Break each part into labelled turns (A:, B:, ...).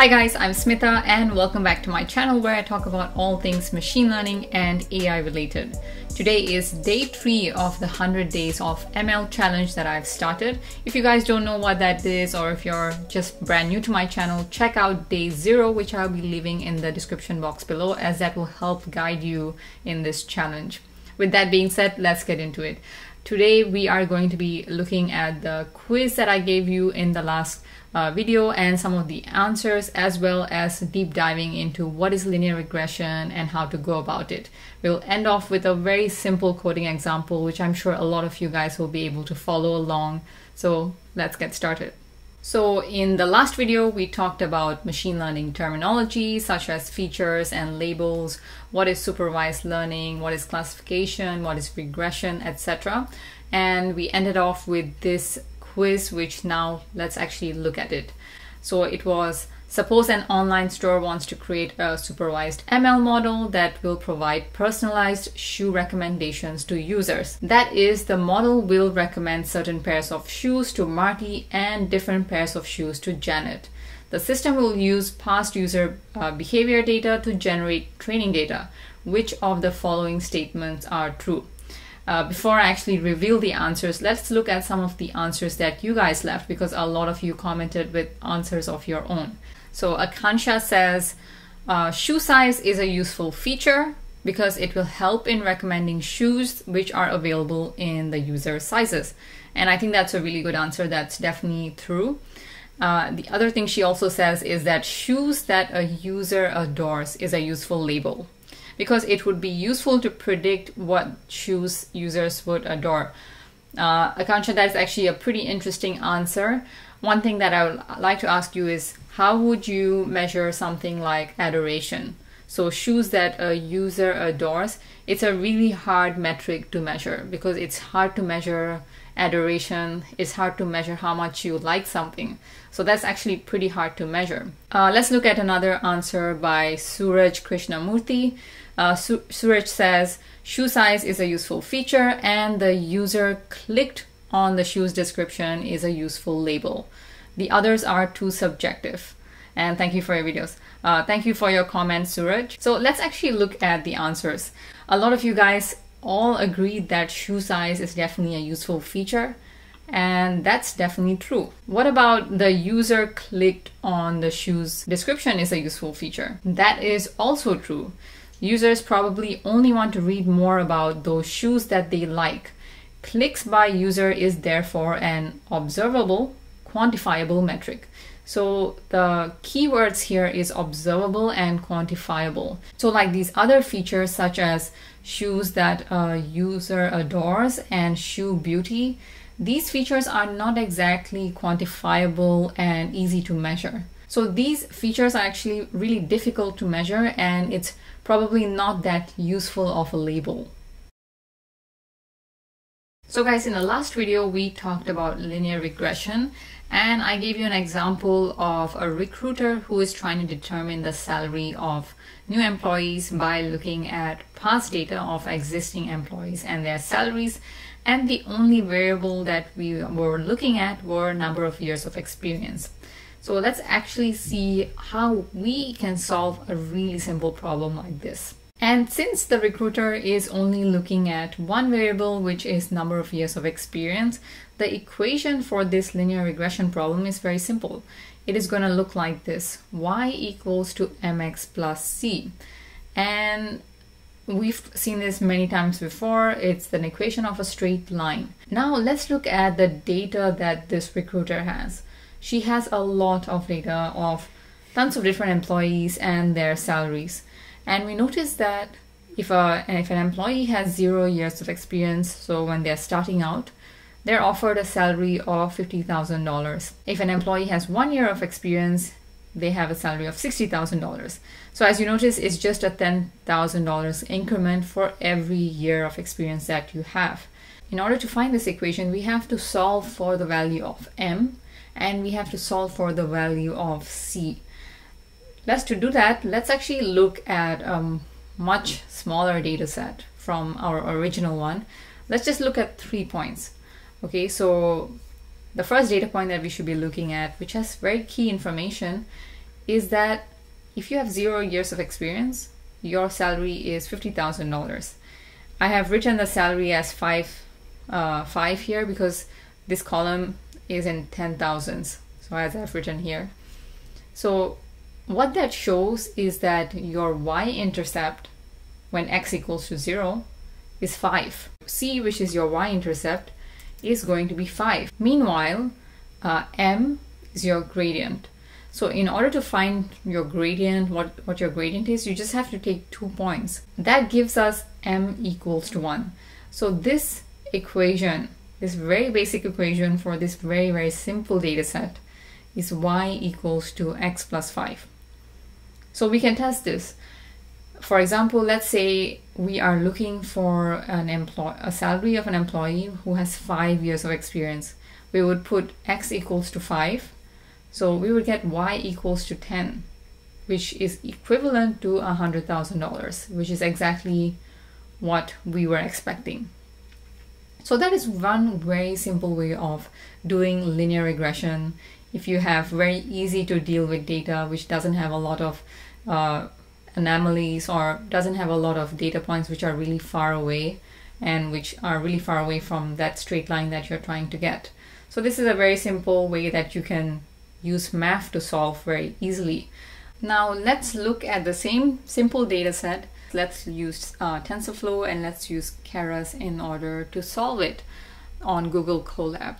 A: Hi guys, I'm Smitha and welcome back to my channel where I talk about all things machine learning and AI related. Today is day three of the 100 days of ML challenge that I've started. If you guys don't know what that is or if you're just brand new to my channel, check out day zero, which I'll be leaving in the description box below as that will help guide you in this challenge. With that being said, let's get into it. Today we are going to be looking at the quiz that I gave you in the last uh, video and some of the answers as well as deep diving into what is linear regression and how to go about it. We'll end off with a very simple coding example which I'm sure a lot of you guys will be able to follow along. So let's get started. So in the last video, we talked about machine learning terminology such as features and labels, what is supervised learning, what is classification, what is regression, etc. And we ended off with this quiz, which now let's actually look at it. So it was Suppose an online store wants to create a supervised ML model that will provide personalized shoe recommendations to users. That is, the model will recommend certain pairs of shoes to Marty and different pairs of shoes to Janet. The system will use past user uh, behavior data to generate training data. Which of the following statements are true? Uh, before I actually reveal the answers, let's look at some of the answers that you guys left because a lot of you commented with answers of your own. So Akansha says, uh, shoe size is a useful feature because it will help in recommending shoes which are available in the user sizes. And I think that's a really good answer. That's definitely true. Uh, the other thing she also says is that shoes that a user adores is a useful label because it would be useful to predict what shoes users would adore. Uh, Akansha, that's actually a pretty interesting answer. One thing that I would like to ask you is how would you measure something like adoration? So shoes that a user adores, it's a really hard metric to measure because it's hard to measure adoration. It's hard to measure how much you like something. So that's actually pretty hard to measure. Uh, let's look at another answer by Suraj Krishnamurthy. Uh, Suraj says shoe size is a useful feature and the user clicked on the shoe's description is a useful label. The others are too subjective. And thank you for your videos. Uh, thank you for your comments, Suraj. So let's actually look at the answers. A lot of you guys all agreed that shoe size is definitely a useful feature. And that's definitely true. What about the user clicked on the shoe's description is a useful feature? That is also true. Users probably only want to read more about those shoes that they like. Clicks by user is therefore an observable, quantifiable metric. So the keywords here is observable and quantifiable. So like these other features such as shoes that a user adores and shoe beauty, these features are not exactly quantifiable and easy to measure. So these features are actually really difficult to measure and it's probably not that useful of a label. So guys, in the last video, we talked about linear regression and I gave you an example of a recruiter who is trying to determine the salary of new employees by looking at past data of existing employees and their salaries. And the only variable that we were looking at were number of years of experience. So let's actually see how we can solve a really simple problem like this. And since the recruiter is only looking at one variable, which is number of years of experience, the equation for this linear regression problem is very simple. It is going to look like this. y equals to mx plus c. And we've seen this many times before. It's an equation of a straight line. Now let's look at the data that this recruiter has she has a lot of data of tons of different employees and their salaries. And we notice that if, a, if an employee has zero years of experience, so when they're starting out, they're offered a salary of $50,000. If an employee has one year of experience, they have a salary of $60,000. So as you notice, it's just a $10,000 increment for every year of experience that you have. In order to find this equation, we have to solve for the value of m and we have to solve for the value of c. Let's to do that, let's actually look at a much smaller data set from our original one. Let's just look at three points. Okay, so the first data point that we should be looking at, which has very key information, is that if you have zero years of experience, your salary is $50,000. I have written the salary as five, uh, five here because this column is in ten thousands. So as I've written here. So what that shows is that your y-intercept when x equals to zero is five. C, which is your y-intercept, is going to be five. Meanwhile, uh, m is your gradient. So in order to find your gradient, what, what your gradient is, you just have to take two points. That gives us m equals to 1. So this equation, this very basic equation for this very, very simple data set is y equals to x plus 5. So we can test this. For example, let's say we are looking for an employee, a salary of an employee who has five years of experience. We would put x equals to 5 so we would get y equals to 10, which is equivalent to $100,000, which is exactly what we were expecting. So that is one very simple way of doing linear regression. If you have very easy to deal with data which doesn't have a lot of uh, anomalies or doesn't have a lot of data points which are really far away and which are really far away from that straight line that you're trying to get. So this is a very simple way that you can use math to solve very easily. Now let's look at the same simple data set. Let's use uh, TensorFlow and let's use Keras in order to solve it on Google Colab.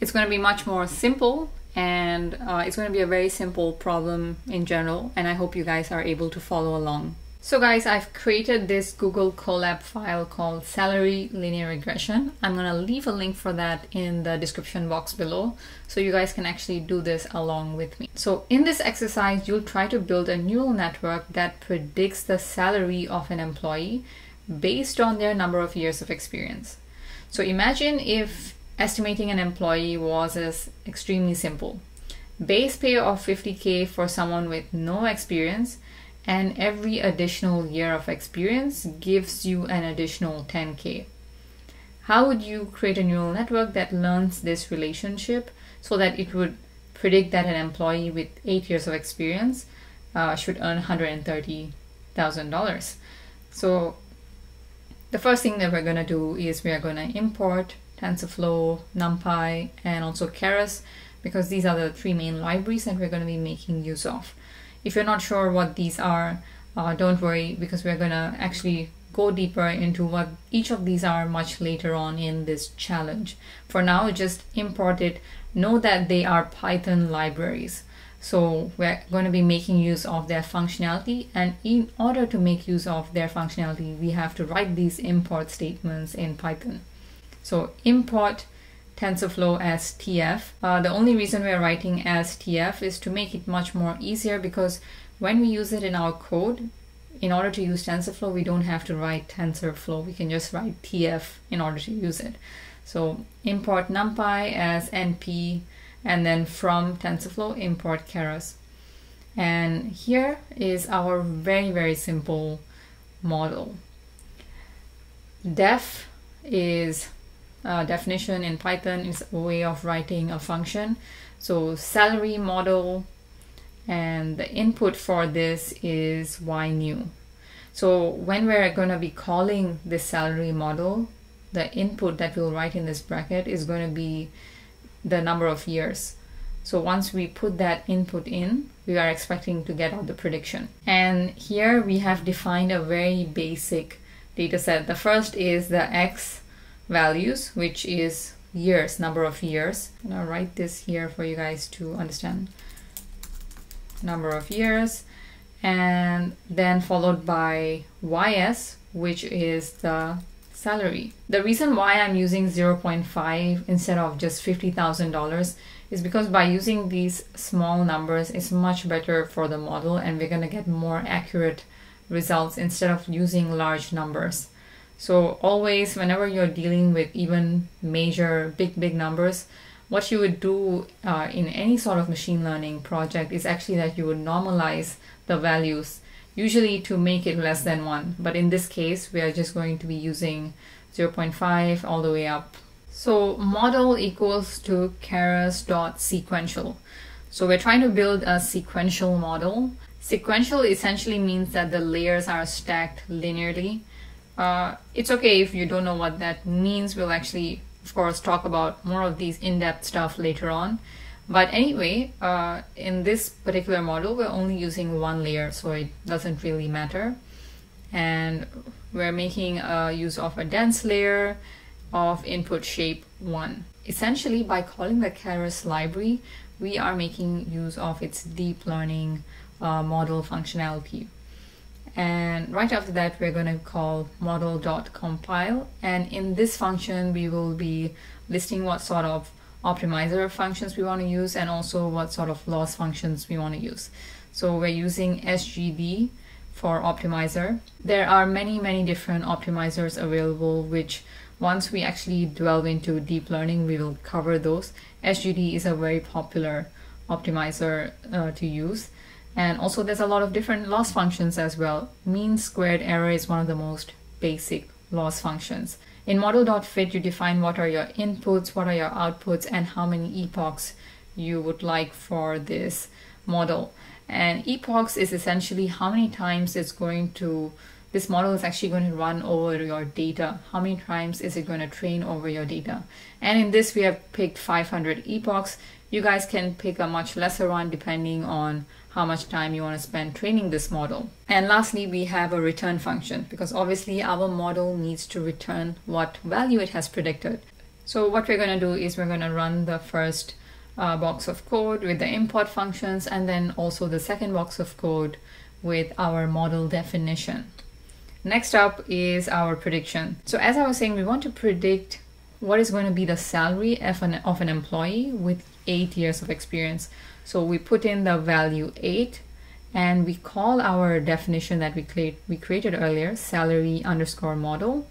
A: It's going to be much more simple and uh, it's going to be a very simple problem in general and I hope you guys are able to follow along. So guys, I've created this Google Colab file called salary linear regression. I'm gonna leave a link for that in the description box below so you guys can actually do this along with me. So in this exercise, you'll try to build a neural network that predicts the salary of an employee based on their number of years of experience. So imagine if estimating an employee was as extremely simple. Base pay of 50k for someone with no experience and every additional year of experience gives you an additional 10k. How would you create a neural network that learns this relationship so that it would predict that an employee with 8 years of experience uh, should earn $130,000? So the first thing that we're going to do is we are going to import TensorFlow, NumPy, and also Keras because these are the three main libraries that we're going to be making use of. If you're not sure what these are, uh, don't worry because we're gonna actually go deeper into what each of these are much later on in this challenge. For now, just import it. Know that they are Python libraries. So we're going to be making use of their functionality and in order to make use of their functionality, we have to write these import statements in Python. So import TensorFlow as TF. Uh, the only reason we're writing as TF is to make it much more easier because when we use it in our code, in order to use TensorFlow, we don't have to write TensorFlow. We can just write TF in order to use it. So import NumPy as NP and then from TensorFlow import Keras. And here is our very, very simple model. Def is uh, definition in Python is a way of writing a function. So salary model and the input for this is y new. So when we're going to be calling this salary model, the input that we'll write in this bracket is going to be the number of years. So once we put that input in, we are expecting to get out the prediction. And here we have defined a very basic data set. The first is the x values, which is years, number of years. And I'll write this here for you guys to understand. Number of years, and then followed by ys, which is the salary. The reason why I'm using 0.5 instead of just $50,000 is because by using these small numbers, it's much better for the model and we're gonna get more accurate results instead of using large numbers. So always, whenever you're dealing with even major, big, big numbers, what you would do uh, in any sort of machine learning project is actually that you would normalize the values, usually to make it less than one. But in this case, we are just going to be using 0.5 all the way up. So model equals to dot sequential. So we're trying to build a sequential model. Sequential essentially means that the layers are stacked linearly. Uh, it's okay if you don't know what that means. We'll actually, of course, talk about more of these in-depth stuff later on. But anyway, uh, in this particular model, we're only using one layer, so it doesn't really matter. And we're making use of a dense layer of input shape 1. Essentially, by calling the Keras library, we are making use of its deep learning uh, model functionality. And right after that, we're going to call model.compile. And in this function, we will be listing what sort of optimizer functions we want to use and also what sort of loss functions we want to use. So we're using SGD for optimizer. There are many, many different optimizers available, which once we actually delve into deep learning, we will cover those. SGD is a very popular optimizer uh, to use. And also there's a lot of different loss functions as well. Mean squared error is one of the most basic loss functions. In model.fit, you define what are your inputs, what are your outputs, and how many epochs you would like for this model. And epochs is essentially how many times it's going to this model is actually going to run over your data. How many times is it going to train over your data? And in this, we have picked 500 epochs. You guys can pick a much lesser one depending on how much time you want to spend training this model. And lastly, we have a return function because obviously our model needs to return what value it has predicted. So what we're going to do is we're going to run the first uh, box of code with the import functions and then also the second box of code with our model definition. Next up is our prediction. So as I was saying, we want to predict what is going to be the salary of an, of an employee with eight years of experience. So we put in the value eight and we call our definition that we, create, we created earlier salary underscore model.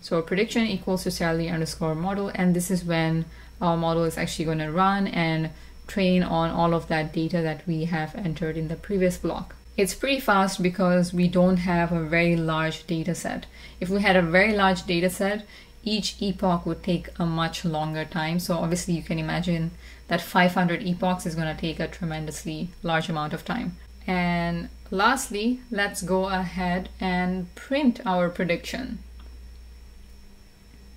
A: So prediction equals to salary underscore model. And this is when our model is actually going to run and train on all of that data that we have entered in the previous block. It's pretty fast because we don't have a very large data set. If we had a very large data set, each epoch would take a much longer time. So obviously you can imagine that 500 epochs is going to take a tremendously large amount of time. And lastly, let's go ahead and print our prediction.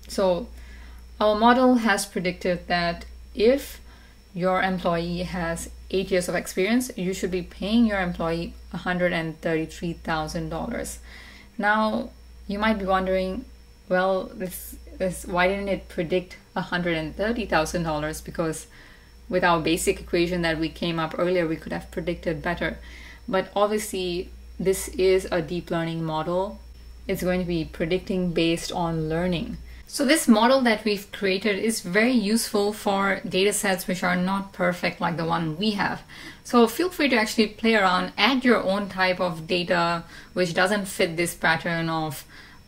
A: So our model has predicted that if your employee has eight years of experience, you should be paying your employee $133,000. Now, you might be wondering, well, this, this, why didn't it predict $130,000? Because with our basic equation that we came up earlier, we could have predicted better. But obviously, this is a deep learning model. It's going to be predicting based on learning. So this model that we've created is very useful for data sets which are not perfect like the one we have. So feel free to actually play around, add your own type of data which doesn't fit this pattern of,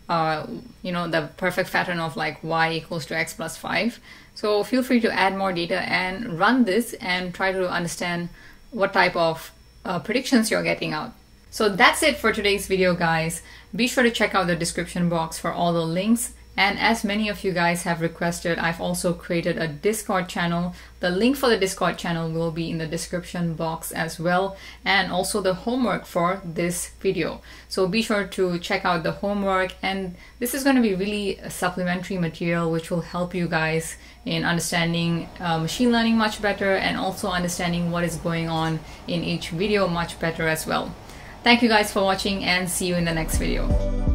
A: uh, you know, the perfect pattern of like y equals to x plus 5. So feel free to add more data and run this and try to understand what type of uh, predictions you're getting out. So that's it for today's video guys. Be sure to check out the description box for all the links and as many of you guys have requested, I've also created a Discord channel. The link for the Discord channel will be in the description box as well, and also the homework for this video. So be sure to check out the homework, and this is going to be really a supplementary material which will help you guys in understanding uh, machine learning much better and also understanding what is going on in each video much better as well. Thank you guys for watching and see you in the next video.